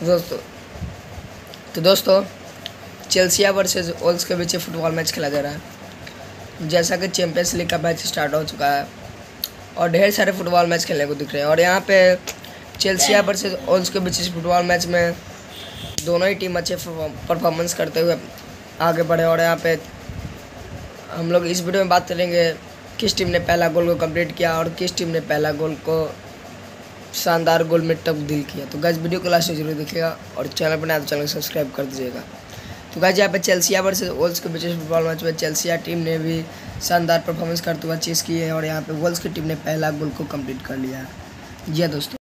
तो दोस्तों तो दोस्तों चेल्सिया वर्सेस ओल्स के बीच फुटबॉल मैच खेला जा रहा है। जैसा कि चैंपियंस लीग का मैच स्टार्ट हो चुका है और ढेर सारे फुटबॉल मैच खेलने को दिख रहे हैं। और यहाँ पे चेल्सिया वर्सेस ओल्स के बीच फुटबॉल मैच में दोनों ही टीम अच्छे परफॉर्मेंस करते हुए आगे बढ़े और यहाँ पे हम लोग इस वीडियो में बात करेंगे किस टीम ने पहला गोल को कंप्लीट किया और किस टीम ने पहला गोल को शानदार गोल में तब्दील किया। तो गैस वीडियो को लास्ट में ज़रूर देखिएगा और चैनल पर नया तो चैनल को सब्सक्राइब कर दीजिएगा। तो गैस यहाँ पर चेल्सिया वर्ष वोल्स के बीच फुटबॉल मैच में चेल्सिया टीम ने भी शानदार परफॉर्मेंस करते हुए चीज़ की है और यहाँ पर वोल्स की टीम ने पहला गोल को कंप्लीट कर लिया जी हाँ दोस्तों।